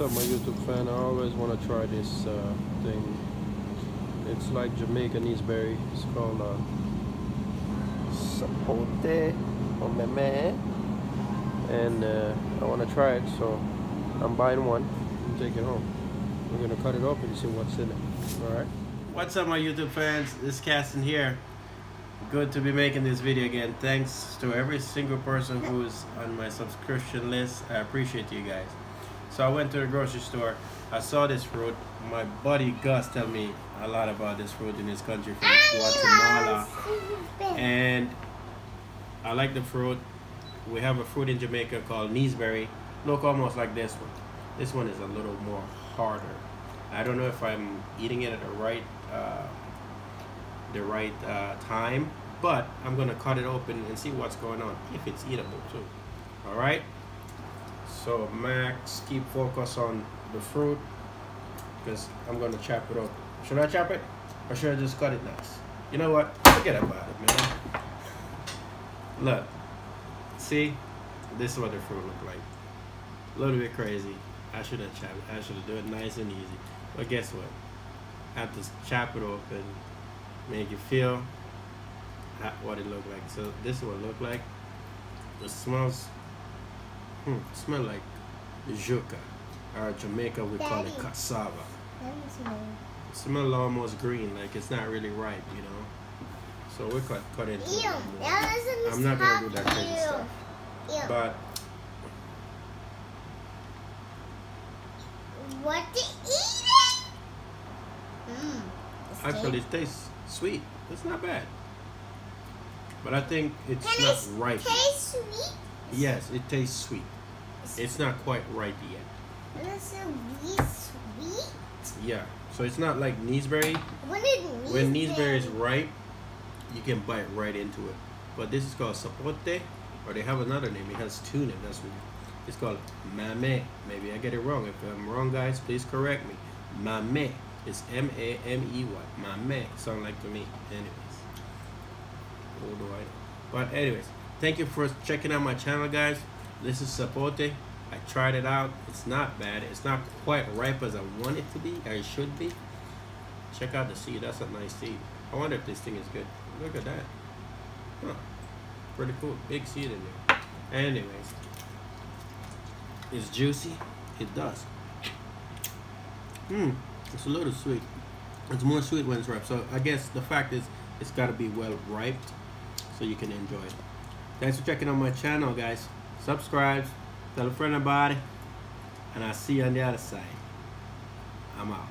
Up, my YouTube fan? I always want to try this uh, thing. It's like Jamaicanese berry. It's called uh, sapote or meme. And uh, I want to try it, so I'm buying one and take it home. We're going to cut it open and see what's in it. Alright? What's up my YouTube fans? This is Cassen here. Good to be making this video again. Thanks to every single person who's on my subscription list. I appreciate you guys. So I went to the grocery store. I saw this fruit. My buddy Gus tell me a lot about this fruit in his country from Guatemala. And I like the fruit. We have a fruit in Jamaica called Neeseberry. Look almost like this one. This one is a little more harder. I don't know if I'm eating it at the right uh, the right uh, time, but I'm gonna cut it open and see what's going on if it's eatable too. All right. So Max, keep focus on the fruit because I'm gonna chop it up. Should I chop it or should I just cut it nice? You know what? Forget about it, man. Look, see, this is what the fruit look like. A little bit crazy. I should have chopped. It. I should have done it nice and easy. But guess what? I have to chop it open, make you feel what it look like. So this is what it look like. It smells Hmm, smell like yuca. Or Jamaica we call it cassava. It smell almost green, like it's not really ripe, you know. So we cut cut into Ew, it. I'm not gonna do that crazy you. stuff. Ew. But what to eat it? Mmm. actually it tastes sweet. It's not bad. But I think it's Can not ripe. taste sweet? Yes, it tastes sweet. It's not quite ripe yet. A wee sweet. Yeah. So it's not like Neeseberry. When Neeseberry- is ripe, you can bite right into it. But this is called sapote, or they have another name. It has two names. That's weird. It's called mamey. Maybe I get it wrong. If I'm wrong, guys, please correct me. Mamey. It's M-A-M-E-Y. Mamey. Sound like to me. Anyways. What do I But anyways, thank you for checking out my channel, guys. This is sapote. I tried it out. It's not bad. It's not quite ripe as I want it to be, or it should be. Check out the seed. That's a nice seed. I wonder if this thing is good. Look at that. Huh. Pretty cool. Big seed in there. Anyways. It's juicy. It does. Mmm. It's a little sweet. It's more sweet when it's ripe. So I guess the fact is it's got to be well ripe so you can enjoy it. Thanks for checking out my channel, guys. Subscribe. Tell a friend about it. And I'll see you on the other side. I'm out.